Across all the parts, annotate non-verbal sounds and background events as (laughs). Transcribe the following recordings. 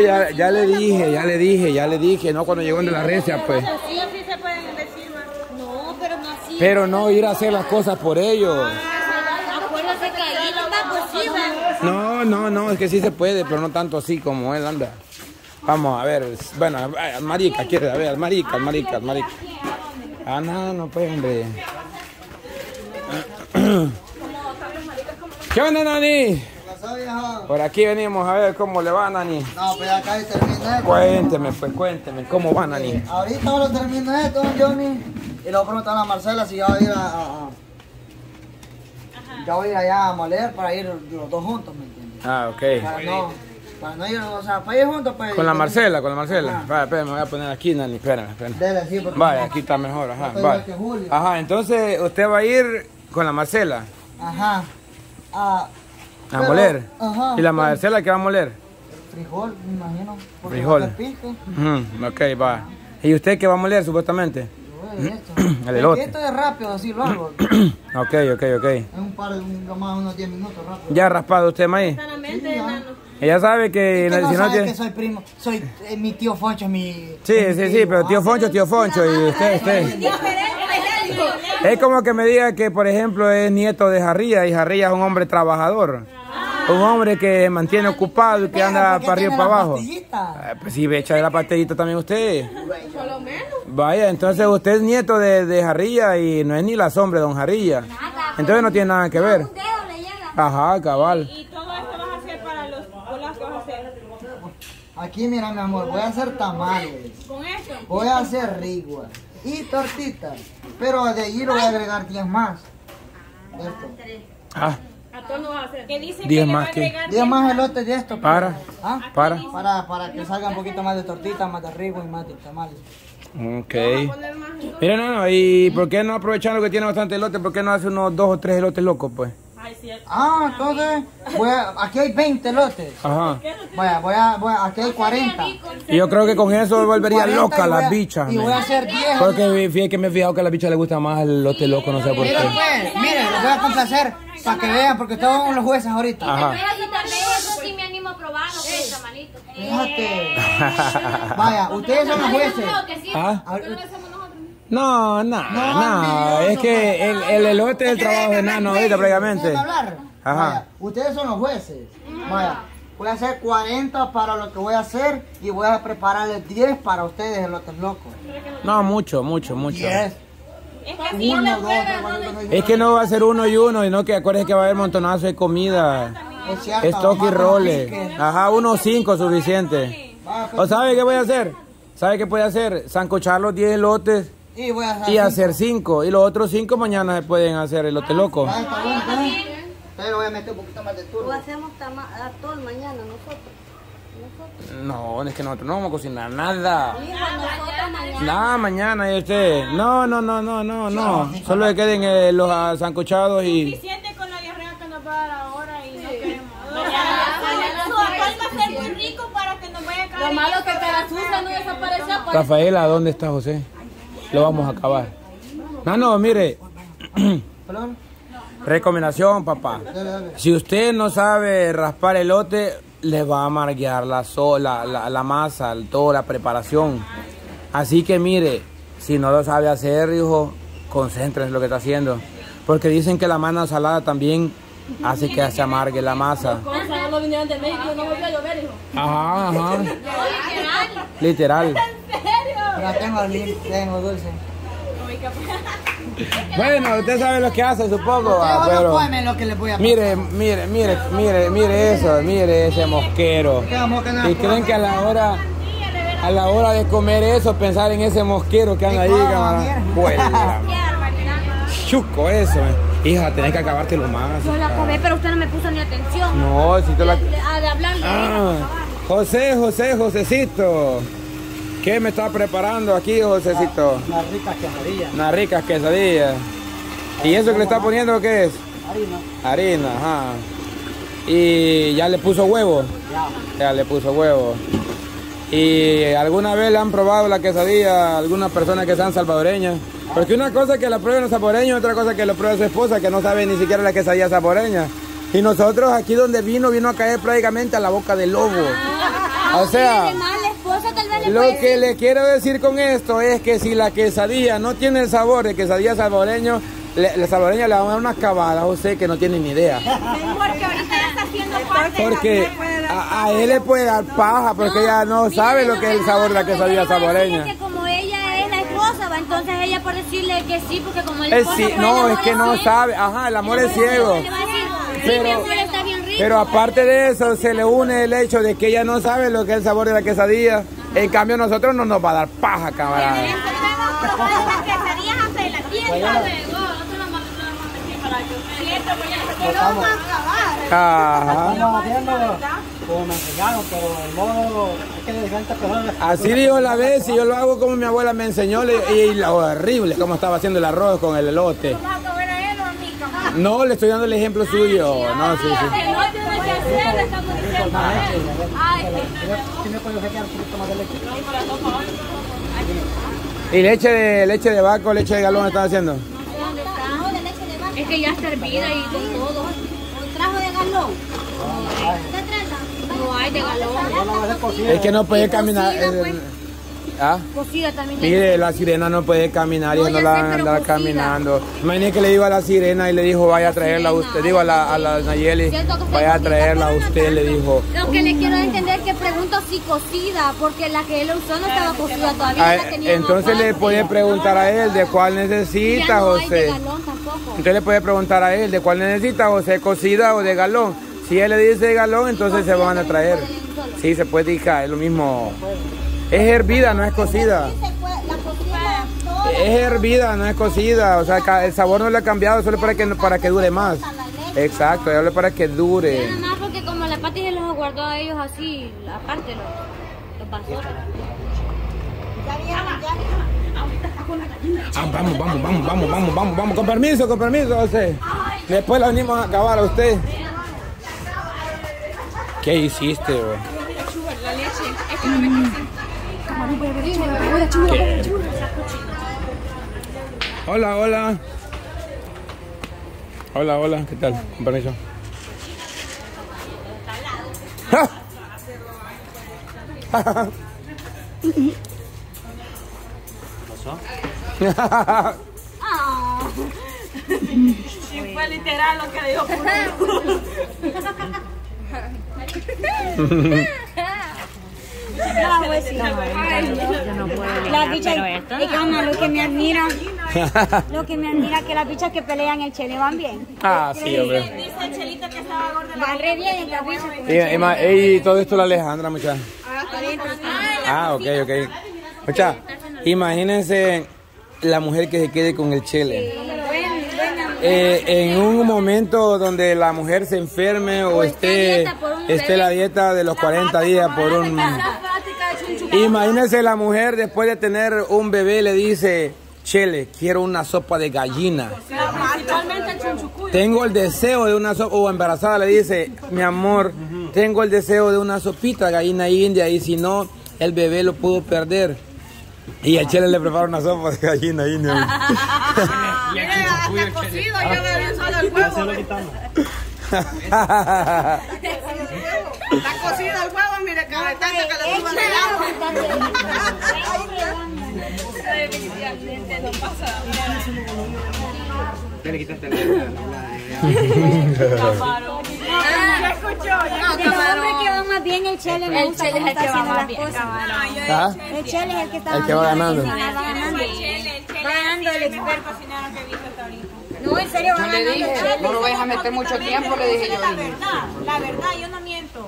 Ya, ya le dije, ya le dije, ya le dije, no cuando llegó de la recia, pues. Sí, así se pueden decir, ma. No, pero no así. Pero no ir a hacer las cosas por ellos. Acuérdate que ahí no. No, no, no, es que sí se puede, pero no tanto así como él anda. Vamos a ver, bueno, marica, quiere, a ver, marica, marica, marica. Ah, no, no pues, hombre. (clears throat) ¿Qué onda, Nani? Pasó, viejo? Por aquí venimos a ver cómo le va, Nani. No, pues acá y terminé. Cuénteme, pues, cuénteme, ¿cómo va, Nani? Ahorita lo terminé, don Johnny. Y luego preguntan a Marcela si ya va a ir a. a- a- Ya voy a ir allá a moler para ir los dos juntos, ¿me entiendes? Ah, ok. Para no, para no ir, o sea, para ir juntos, pues. Con la Marcela, con la Ajá. Marcela. Vaya, espérame, me voy a poner aquí, Nani, espérame, espérame. Dele, sí, porque. Vaya, aquí está mejor, ajá. Julio. Ajá, entonces usted va a ir con la Marcela Ajá. Ah, a pero- moler. Ajá. ¿Y la Marcela qué va a moler? Frijol, me imagino. porque Frijol. Ujú, ok, va. ¿Y usted qué va a moler supuestamente? Esto. El elote. Esto es rápido, así lo hago. (clears throat) Ok, ok, ok. Es un par de un, más unos 10 minutos rápido. ¿Ya ha raspado usted maíz? Sanamente, enano. Ella sabe que, Es que no si no sabe tiene... que soy primo, soy eh, mi tío Foncho, mi... Sí, mi sí, sí, pero tío Ah, Foncho, tío Foncho, y usted, usted. Es como que me diga que, por ejemplo, es nieto de Jarría y Jarría es un hombre trabajador. Un hombre que mantiene ocupado y que anda ¿por qué para arriba y para abajo. Ah, Pues sí, echa de la pastillita también usted. Vaya, entonces usted es nieto de, de Jarría y no es ni la sombra de don Jarría. Entonces no tiene nada que ver. Un dedo le llega. Ajá, cabal. Y todo esto vas a hacer para los que vas a hacer. Aquí, mira, mi amor, voy a hacer tamales, Con voy a hacer riguas y tortitas, pero de allí le voy a agregar 10 más. Esto. Ah, A todos no vas a hacer. ¿Qué dicen Diez que le más va a que- agregar 10 más elotes de esto. para, ¿Ah? para. Para, para que salga un poquito más de tortitas, más de riguas y más de tamales. Ok. Mira, no, no, y ¿por qué no aprovechando que tiene bastante elote? ¿Por qué no hace unos dos o tres elotes locos, pues? Ay, cierto. Ah, entonces, voy a, aquí hay 20 elotes. Ajá. Vaya, voy a, voy a, aquí hay 40. Y yo creo que con eso volvería 40 loca voy las a- bichas. Y voy a hacer 10. Porque fíjate que me he fijado que a las bichas les gusta más el elote loco, no sé por Mira qué. pues, miren, los voy a complacer para que vean, porque todos son los jueces ahorita. Ajá. Pero si también eso sí me animo a probarlo, tamalito. Fíjate. Vaya, ustedes son los jueces. ¿Ah? No, no, No, no, es que el, el elote es el trabajo de nano ahorita prácticamente. Ajá. Vaya, ustedes son los jueces. Vaya, voy a hacer 40 para lo que voy a hacer y voy a prepararles 10 para ustedes, elotes locos. No, mucho, mucho, mucho. 10. Es que si Uno, no cuatro, le- cinco, seis, Es que no va a ser uno y uno, y no que acuérdense que va a haber montonazo de comida. Es cierto, Stock y roles. Ajá, unos cinco suficiente. Pues, ¿O sabe qué voy a hacer? ¿Sabe qué puede hacer? Sancochar los 10 elotes Y voy a y hacer 5. Y los otros 5 mañana se pueden hacer loco. Bien, está bien. Entonces le voy a meter un poquito más de turbo. Hacemos tama- a todo mañana nosotros. No, es que nosotros no vamos a cocinar nada. Mañana. Nada, mañana y usted. No, no, no, no, no, no. Solo que queden eh, los ah, sancochados y. Suficiente con la diarrea que nos va a dar ahora y no queremos. Su alcohol va a ser muy rico para que nos vaya a caer. Lo malo que Carazuza no desapareció. Rafaela, ¿dónde está José? Lo vamos a acabar. No, no, mire. (clears throat) Perdón. Recomendación, papá. Si usted no sabe raspar elote, le va a amarguear la, so- la, la, la masa, toda la preparación. Así que mire, si no lo sabe hacer, hijo, concéntrese en lo que está haciendo. Porque dicen que la mano salada también hace que se amargue la masa. Cosas no vinieron de México, no volvió a llover, hijo. Ajá, ajá. Literal. Literal. Tengo dulce. (laughs) Bueno, usted sabe lo que hace, supongo. ah, pero comen lo que les voy a mire, mire, mire, mire, mire eso, mire ese mosquero. ¿Qué vamos a? Y creen que a la hora a la hora de comer eso pensar en ese mosquero que anda ahí, mierda. (laughs) Vuela. Chuco eso, eh. Hija, tenés que acabártelo más. Yo la acabé, pero usted no me puso ni atención. No, si te la. Ah, de hablarle. Ah, José, José, Josecito. ¿Qué me está preparando aquí, Josecito? Las ricas quesadillas. Unas ricas quesadillas. ¿Y eso que le está poniendo qué es? Harina. Harina, ajá. Y ya le puso huevo. Ya. Ya le puso huevo. ¿Y alguna vez le han probado la quesadilla a algunas personas que sean salvadoreñas? Porque una cosa es que la prueben los salvadoreños, otra cosa es que lo pruebe su esposa, que no sabe ni siquiera la quesadilla salvadoreña. Y nosotros aquí donde vino, vino a caer prácticamente a la boca del lobo. O sea, Lo puede que le quiero decir con esto es que si la quesadilla no tiene el sabor de quesadilla salvadoreño, le- la salvadoreña le va a dar unas cabadas a usted que no tiene ni idea. (laughs) Porque ahorita ya está haciendo parte Porque a, a él le puede dar paja porque ella no sabe lo que es el sabor de la quesadilla salvadoreña. es que como ella es la esposa, va, entonces ella por decirle que sí, porque como Es esposo sí, pues, el no, es que no ciego. sabe. Ajá, el amor es ciego. Pero aparte de eso, se le une el hecho de que ella no sabe lo que es el sabor de la quesadilla. En cambio, nosotros no nos va a dar paja, camarada. Ajá. Estamos haciendo como me enseñaron, pero el modo es que de diferentes personas. Así dijo la vez y yo lo hago como mi abuela me enseñó y lo horrible como estaba haciendo el arroz con el elote. No, le estoy dando el ejemplo suyo. No, sí, sí. ¿Y leche de leche de vaca leche de galón están haciendo? es que ya está hervida y con todo. ¿Trajo de galón? No hay de galón. Es que no puede caminar. Cocida. ¿Ah? Cocida también. Mire, la sirena no puede caminar y No, no, ya la sé, van a pero andar cocida. caminando. Imagínese que le digo a la sirena y le dijo, vaya a traerla a usted. Digo a la, a la Nayeli, vaya a traerla a no usted, le dijo. Lo que le quiero entender es que pregunto si cocida, porque la que él usó no estaba cocida todavía. Ah, la entonces le puede preguntar a él de cuál necesita, no José. galón tampoco. Entonces le puede preguntar a él de cuál necesita, José, cocida o de galón. Si él le dice de galón, entonces se van a traer. Sí, se puede dejar, es lo mismo. Es hervida, no es cocida. La Es hervida, no es cocida. O sea, el sabor no le ha cambiado, solo para que, para que dure más. Exacto, es solo para que dure. Nada más porque como la pati se los guardó a ellos así, aparte los, los vasos. Ya ya. Ah, vamos, vamos, vamos, vamos, vamos, vamos, vamos. Con permiso, con permiso, José. Después la venimos a acabar a usted. ¿Qué hiciste, bro? ¿Qué? Hola, hola. Hola, hola, ¿qué tal? Con permiso. Fue literal lo que dijo. La bicha, es que Ana, lo que me admira, (laughs) lo que me admira que las bichas que pelean el chile van bien. ah, sí, hombre. Dice Chelita que estaba gorda. Van re bien estas bichas. Y, todo esto la Alejandra, muchacha. Ah, ok, ok. Mucha, imagínense la mujer que se quede con el chile. Eh, en un momento donde la mujer se enferme o esté, esté la dieta de los 40 días por un... Imagínense la mujer después de tener un bebé le dice, Chele, quiero una sopa de gallina. Tengo el deseo de una sopa, o embarazada le dice, mi amor, tengo el deseo de una sopita de gallina india y si no, el bebé lo pudo perder. Y a Chele le prepara una sopa de gallina india. (laughs) Hasta cocido, yo le doy solo el huevo. (laughs) Está cocido el huevo, mire, que de tanto que le suban el agua. El hombre que va más bien, el chile me gusta cómo está haciendo las cosas. ¿Ah? El es el que está El que va ganando. Ganando. El experto. No, en serio, Yo le el dije, no lo vayas a meter mucho tiempo, le dije yo. La verdad, la verdad, yo no miento.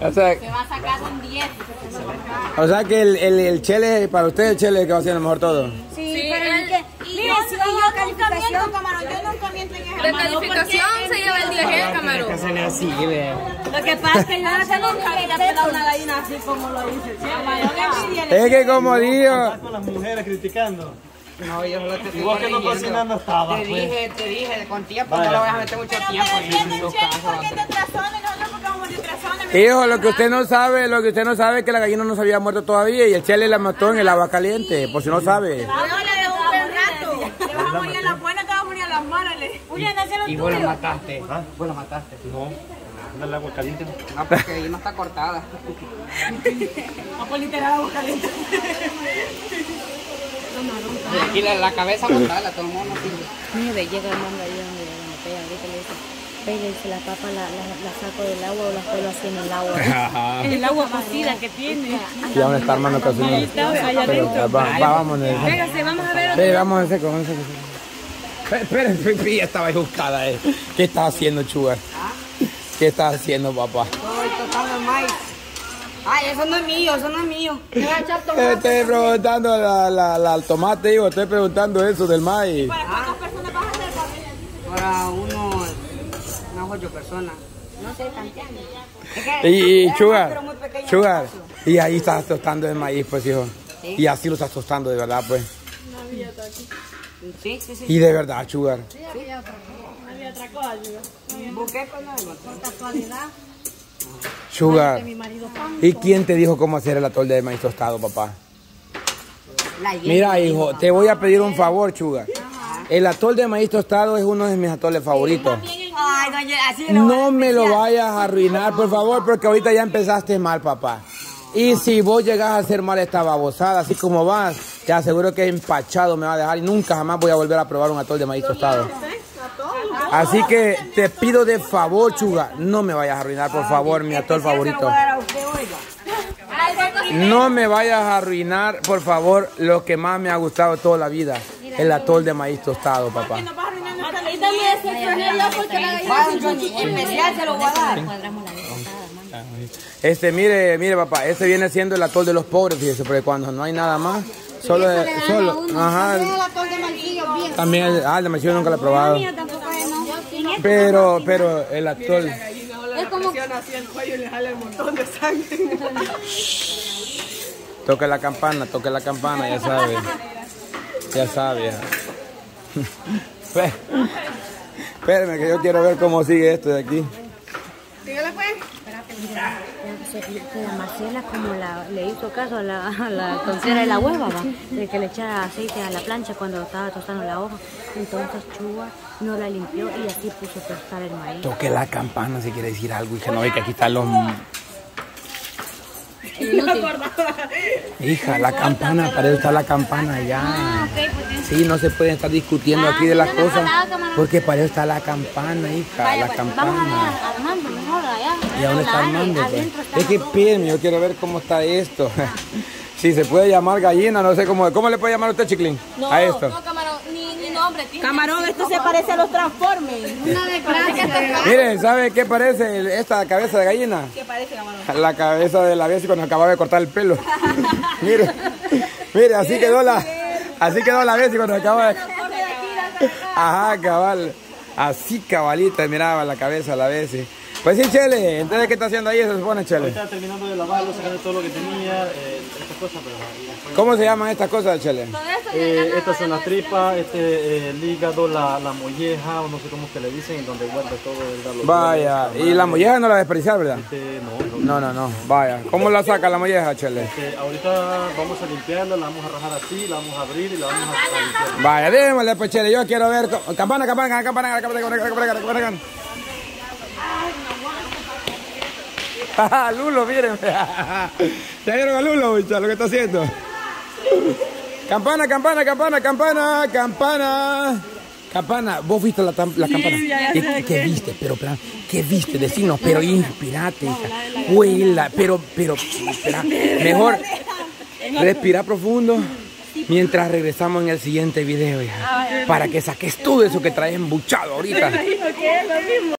O sea, Va a sacar un 10. o sea que el, el, el chele, para usted el chele es el que va a hacer lo mejor todo. Sí, pero es que, Y mire, yo, si yo nunca miento, camarón. Yo nunca miento en ese De calificación se lleva el 10 el camarón. lo que pasa es que yo no sé nunca había pelado una gallina así como lo dice. Es que como digo, Con las mujeres criticando. No, yo solo te Y vos que no cocinando estabas, Te pues. dije, te dije, con tiempo, no lo vayas a meter mucho tiempo. Y en tu caso, ¿Por qué te trazones? Nosotros porque vamos de trazones. hijo, lo que usted no sabe, lo que usted no sabe es que la gallina no se había muerto todavía y el chele la mató en el agua caliente, por si no sabe. No, le de un buen rato. Le vas a morir a las buenas, te vas a morir a las malas. le- y vos lo mataste. ¿Vos lo mataste? No. Dale agua caliente. No, porque ahí no está cortada. (laughs) (laughs) Y Aquí la, la cabeza (laughs) cortada, todo el mundo. Mire, llega el mando ahí donde pega, ahorita le dice, pega y la papa la, la, la saco del agua o la puedo así en el agua. (laughs) El agua cocida que tiene. ¿Y dónde está hermano Casimiro? Ahí está, allá Pero, adentro. va, va, vamos. Véngase, vamos a ver. Sí, vamos a con espera, ya estaba buscada, eh. ¿Qué estás haciendo, Chugar? ¿Qué estás haciendo, papá? Estoy tocando el maíz. Ay, eso no es mío, eso no es mío. (laughs) Estoy preguntando la, la, la, al tomate, digo, estoy preguntando eso del maíz. Para unos, unas ocho personas. No sé, tanteando. Es que Y, y el espacio. y ahí estás tostando el maíz, pues, hijo. Y así lo estás tostando de verdad, pues. Sí, sí, sí. Y de verdad, Sugar. Busqué pues no encontré. Sugar. ¿Y quién te dijo cómo hacer el atol de maíz tostado, papá? Mira, hijo, te voy a pedir un favor, Sugar. El atol de maíz tostado es uno de mis atoles favoritos. No me lo vayas a arruinar, por favor, porque ahorita ya empezaste mal, papá. Y si vos llegás a hacer mal esta babosada, así como vas, te aseguro que empachado me va a dejar y nunca jamás voy a volver a probar un atol de maíz tostado. Así que te pido de favor, Chuga, no me vayas a arruinar, por favor, mi atol favorito. No me vayas a arruinar, por favor, lo que más me ha gustado toda la vida, el atol de maíz tostado, papá. Este, mire, mire, papá, este viene siendo el atol de los pobres, fíjese, porque cuando no hay nada más, solo, solo, ajá, también, el, ah, el de maicillo nunca lo he probado, Pero, pero el atol, Es como toque la campana, toque la campana, ya sabe, ya sabe, ya. (laughs) Espé- Espérame que yo quiero ver cómo sigue esto de aquí. Se- que La Marcela como la, le hizo caso a la, a la de la hueva, va, de que le echara aceite a la plancha cuando estaba tostando la hoja. Entonces Chuga no la limpió y así puso a tostar el maíz. Toque la campana si quiere decir algo y que no ve que aquí están los... Hija, la campana, para eso está la campana ya. Sí, no se pueden estar discutiendo aquí de las cosas, porque para eso está la campana, hija, la Vamos a ver campana. Armando mejor. Es que espérenme, yo quiero ver cómo está esto. (laughs) Si se puede llamar gallina, no sé cómo. ¿Cómo le puede llamar usted, Chiclín? a esto. No, camarón, ni, ni nombre. tiene- Camarón, esto se parece a los Transformers. Una desgracia. (laughs) Miren, ¿sabe qué parece esta cabeza de gallina? ¿Qué parece, camarón? (laughs) La cabeza de la vez cuando acababa de cortar el pelo. mire, mire, así quedó la, así quedó la vez cuando acababa de. Ajá, cabal. Así cabalita miraba la cabeza a la vez. Pues sí, Chele, entonces ¿qué está haciendo ahí? Se supone, Chele. Estaba terminando de lavarlo, sacando todo lo que tenía, eh, estas cosas, pero después- ¿Cómo se llaman estas cosas, Chele? Eh, estas son las tripas, este, eh, el hígado, la, la molleja, o no sé cómo que le dicen, donde guarda todo el Vaya, y la molleja no la despreciar, ¿verdad? Este, no, no, No, no, no, vaya. ¿Cómo la saca la molleja, Chele? Este, ahorita vamos a limpiarla, la vamos a rajar así, la vamos a abrir y la vamos a, a limpiar. Vaya, démosle, pues, Chele, yo quiero ver. Campana, campana, campana, campana, campana, campana, campana, campana. Ah, (laughs) Lulo, miren. (laughs) ¿Ya vieron a Lulo, lo que está haciendo? Campana, campana, campana, campana, campana. Campana, vos viste la, la campana. ¿Qué, qué viste? Pero, pero, ¿qué viste? Decinos, pero inspirate, hija. Huela, pero, pero, espera. Mejor respira profundo mientras regresamos en el siguiente video, hija. Para que saques todo eso que traes embuchado ahorita.